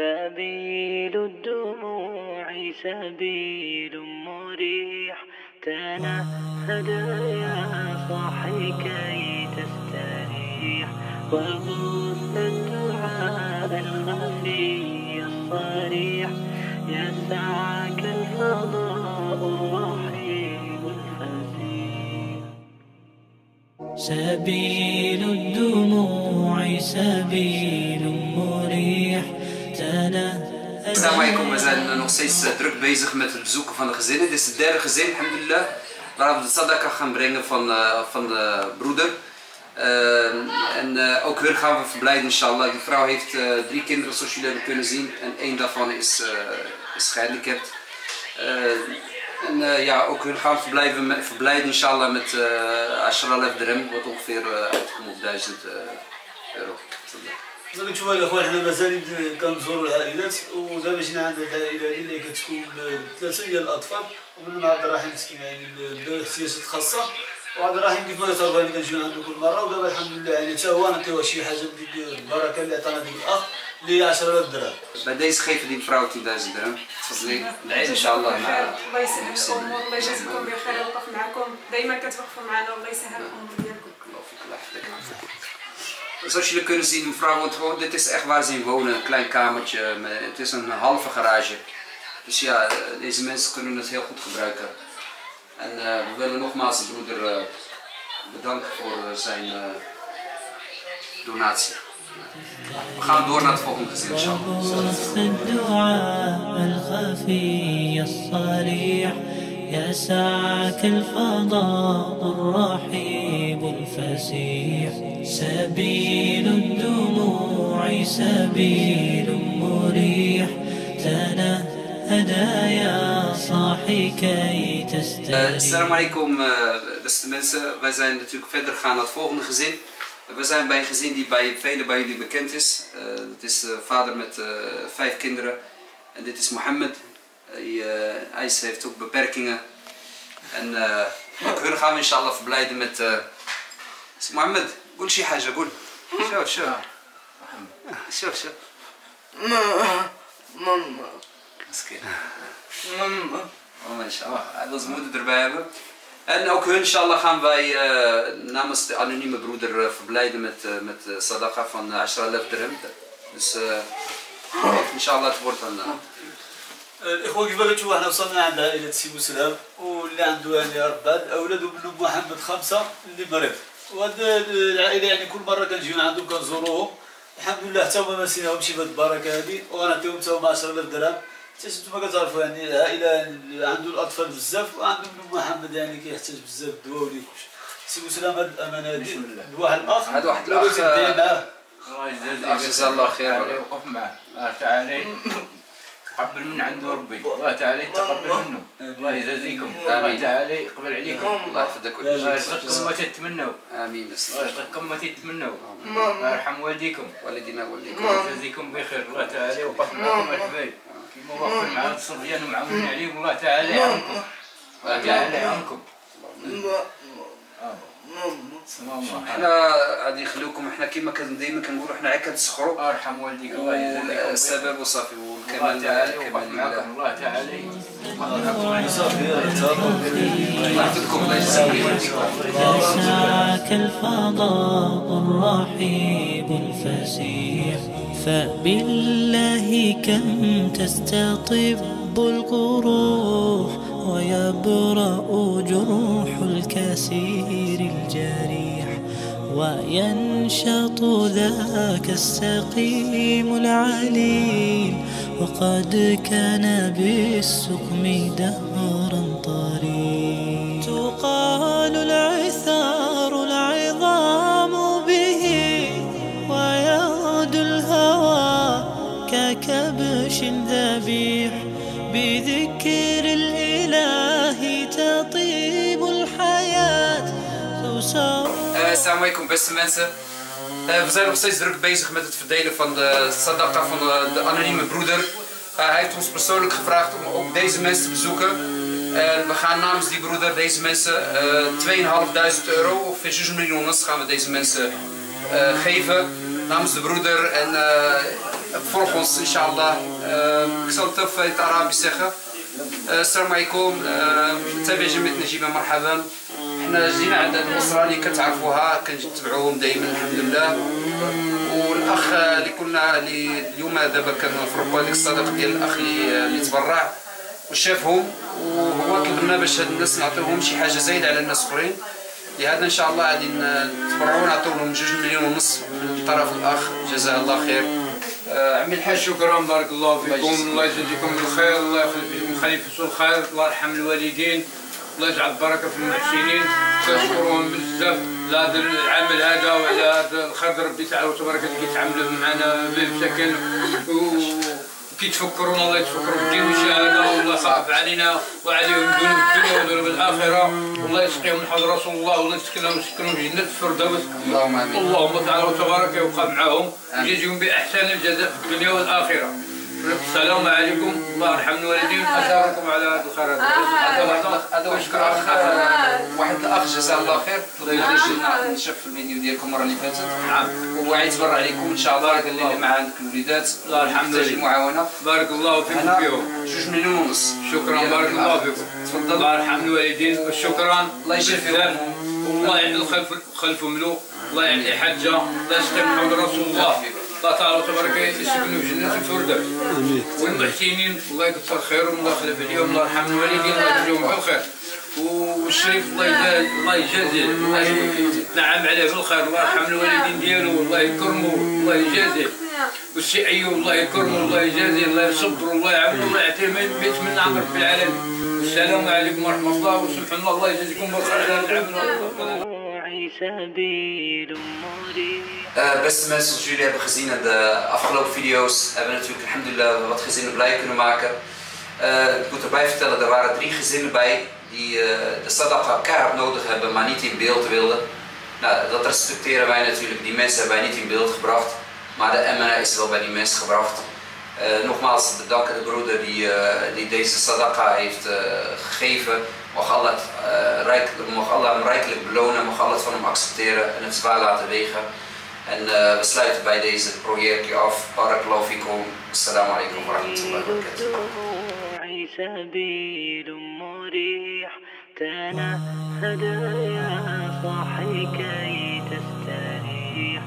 سبيل الدموع سبيل مريح. تنهد يا صاحي كي تستريح. وغص الدعاء الخفي الصريح. يسعك الفضاء الرحيم الفسيح سبيل الدموع سبيل Assalamu alaikum, we zijn nog steeds eh, druk bezig met het bezoeken van de gezinnen. Dit is het derde gezin, alhamdulillah, waar we de sadaka gaan brengen van, eh, van de broeder. Eh, en ook hun gaan we verblijden, inshallah. Die vrouw heeft drie kinderen, zoals jullie hebben kunnen zien. En één daarvan is, is gehandicapt. Eh, en ja, ook hun gaan verblijven verblijden, inshallah, met uh, Ashralef dirham, wat ongeveer uitkomt op 1000 eh, euro. ما تشوفوا الاخوان حنا مازال كنزوروا العائلات ودابا جينا عند العائله هذه اللي كتكون ثلاثة ديال الاطفال ومن عبد الرحيم مسكين يعني له احتياجات خاصه وعبد الرحيم كيف ما يتربى اللي كنجيو عنده كل مره ودابا الحمد لله يعني حتى هو نعطيوه شي حاجة بديك البركه اللي عطانا ديك الاخ اللي 10000 درهم deze geven die vrouw 10.000 dirham. تفضلي العيد ان شاء الله مع الله يسهل الأمور الله يجازيكم بخير ويوقف معكم دائما كتوقفوا معنا والله يسهل الأمور ديالكم Allah yahfidek. Zoals jullie kunnen zien, mevrouw woont gewoon, dit is echt waar ze in wonen, een klein kamertje, het is een halve garage. Dus ja, eh, deze mensen kunnen het heel goed gebruiken. En eh, we willen nogmaals de broeder eh, bedanken voor zijn donatie. We gaan door naar het volgende gezin, inshallah. وغص الدعاء الخفي الصريح يسعك الفضاء الرحيب الفسيح سبيل الدموع سبيل مريح تنهد يا صاحي كي Eh, تستريح Assalamu alaikum, eh, beste mensen. Wij zijn natuurlijk verder gegaan naar het volgende gezin. We zijn bij een gezin die bij velen bij jullie bekend is. Eh, het is een vader met eh, vijf kinderen. En dit is Mohammed. Hij, eh, hij is- heeft ook beperkingen. En eh, ook hun gaan we inshallah verblijden met... eh Mohammed, قول شي حاجة قول شوف شوف شوف شوف Mama, مسكين mama. Oh, inshallah. Hij wil zijn moeder erbij hebben. En ook hun, inshallah, gaan wij eh, namens de anonieme broeder eh, verblijden met, eh, met eh, sadaqa van uh, Ashralef dirham. Dus uh, inshallah, het wordt dan. eh, الإخوة كيف قلت إحنا وصلنا عند عائلة سي مسلم واللي عنده يعني أربعة الاولاد وابن محمد خمسة اللي مريض. وهذا العائلة يعني كل مرة كنجيو عندهم كنزوروهم الحمد لله حتى هما ما نسيناهمش بهذه البركة هذه وغنعطيهم حتى هما 10000 درهم. حتى أنتم كتعرفوا يعني العائلة اللي عنده الأطفال بزاف وعنده ابن محمد يعني كيحتاج بزاف الدواء ولي كلشي. سي مسلم هذه الأمانة هذه واحد الأخ. هذا واحد معاه الله الله يجزاك جزاه الله خير. تعالى وقف معه الله تعالى تقبل من عنده ربي الله تعالى يتقبل منه الله يجازيكم الله. تعالى يقبل عليكم الله يحفظك الله. يرزقكم ما تتمنوا آمين بس الله يرزقكم ما تتمنوا الله يرحم والديكم والدينا والديكم يجازيكم بخير الله تعالى يوقف معكم الحبايب كيما وقف مع الصبيان ومعاونين عليهم الله تعالى يعاونكم الله تعالى يعاونكم إحنا غادي نخليوكم إحنا كان ديما كنقولوا إحنا غير كنتسخروا الله يرحم والديك الله يجازيكم بخير. السبب وصافي تعالى كمال لله معكم الله تعالى. يسعك الفضاء الرحيب الفسيح فبالله كم تستطب القروح ويبرأ جروح الجريح وينشط ذاك السقيم العليل وقد كان بالسقم دهرا طريق تقال العثار العظام به ويغدو الهوى ككبش ذبيح بذكر الإله تطيب الحياة. تسار Eh, Assalamu alaikum beste mensen. Eh, we zijn nog steeds druk bezig met het verdelen van de sadaqa van de, de anonieme broeder. Eh, hij heeft ons persoonlijk gevraagd om ook deze mensen te bezoeken. En we gaan namens die broeder deze mensen eh 2.500 euro of 6 miljoen gaan we deze mensen eh, geven namens de broeder. En eh, بفرخونس ان شاء الله كسلت في ترى بسخه السلام عليكم تابع جمعيه نجيبه مرحبا حنا جينا عند هاد الاسره اللي كتعرفوها كنتبعوهم دائما الحمد لله والأخ اللي كنا اللي اليوم دابا كنفرقوا هذيك الصدقه ديال الأخ اللي اللي تبرع وشافهم وهو طلب لنا باش هاد الناس نعطيوهم شي حاجة زايدة على الناس أخرين. لهذا إن شاء الله غادي نتبرعوا ونعطيو لهم جوج مليون ونص من طرف الأخ. جزاه الله خير. آه، عمي الحاج شكرا بارك الله فيكم. الله يجزيكم بالخير الله يخلف فيكم خليفة الخير الله يرحم الوالدين. الله يجعل البركة في المحسنين. كنشكرهم بزاف. على هذا العمل هذا وعلى هذا الخير ربي تعالى وتبارك اللي كيتعاملوا معنا بالسكن وكيتفكرونا الله يتفكروا بالدين والشهاده والله يخفف علينا وعليهم ذنوب الدنيا وذنوب الآخرة. والله يسقيهم من حضر رسول الله. والله يسكنهم يسكنهم في جنة الفردوس. اللهم آمين. اللهم تعالى وتبارك يبقى معهم. ويجزيهم باحسن الجزاء في الدنيا والآخرة. السلام عليكم. الله يرحم الوالدين. اشكركم على هذا الخير. هذا هذا اخ واحد الأخ جزاه الله خير. الله يجزينا شاف الفيديو ديالكم المرة اللي فاتت. نعم. وهو يتبرع عليكم إن شاء الله. قال لي مع عندك الوليدات. الله يرحم الوالدين. معاونة. بارك الله فيكم فيهم. جوج مليون ونص شكرا. بارك. الله فيكم. تفضل. الله يرحم الوالدين. وشكرا الله يجزيك بزاف. والله يعمل خلف خلف ملو الله يعطي حجه الله يسقي محمد رسول الله. الله تعالى وتبارك يسكنوا في جنة الفردوس والمحسنين الله يكثر خيرهم الله يخلف عليهم الله يرحم الوالدين الله يجزيهم بالخير. والشريف الله يجازي الله يجازيه نعم عليه بالخير. الله يرحم الوالدين ديالو الله يكرمه الله يجازيه والسي أيوب الله يكرمه الله يجازيه الله يصبره الله يعاونه الله يعطيه ما يتمنى عن رب العالمين. السلام عليكم ورحمة الله وسبحان الله الله يجازيكم بالخير. على العمل Uh, beste mensen, zoals jullie hebben gezien in de afgelopen video's, hebben we natuurlijk alhamdulillah wat gezinnen blij kunnen maken. Uh, ik moet erbij vertellen, er waren drie gezinnen bij die de sadaqa keihard nodig hebben, maar niet in beeld wilden. Nou, dat respecteren wij natuurlijk. Die mensen hebben wij niet in beeld gebracht, maar de MNA is wel bij die mensen gebracht. Nogmaals bedanken de broeder die, die deze sadaqa heeft gegeven. Mag Allah, uh, rijk, mag Allah hem rijkelijk belonen, mag Allah het van hem accepteren en het zwaar laten wegen. En uh, we sluiten bij deze projectje af. Barakallahu fikum. Assalamu alaikum wa rahmatullahi wa barakatuh. الدموع سبيل مريح تنهد يا صاحي كي تستريح